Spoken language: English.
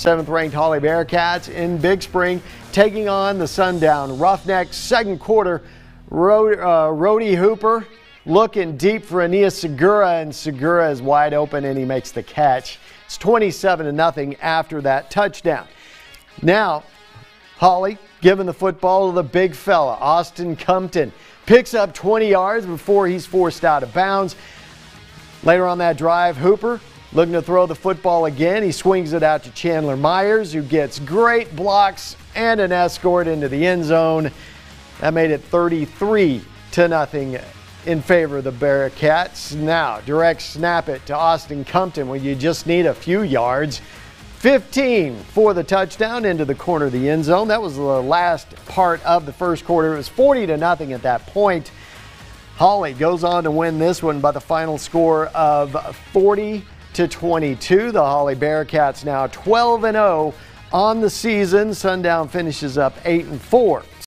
Seventh ranked Hawley Bearcats in Big Spring taking on the Sundown Roughnecks. Second quarter, Rody, uh, Hooper looking deep for Aeneas Segura, and Segura is wide open and he makes the catch. It's 27 to nothing after that touchdown. Now, Hawley giving the football to the big fella, Austin Compton. Picks up 20 yards before he's forced out of bounds. Later on that drive, Hooper looking to throw the football again. He swings it out to Chandler Myers, who gets great blocks and an escort into the end zone. That made it 33 to nothing in favor of the Bearcats. Now, direct snap it to Austin Compton when you just need a few yards. 15 for the touchdown into the corner of the end zone. That was the last part of the first quarter. It was 40 to nothing at that point. Hawley goes on to win this one by the final score of 40 to 22. The Hawley Bearcats now 12 and 0 on the season. Sundown finishes up 8 and 4.